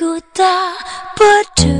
Ku tak peduli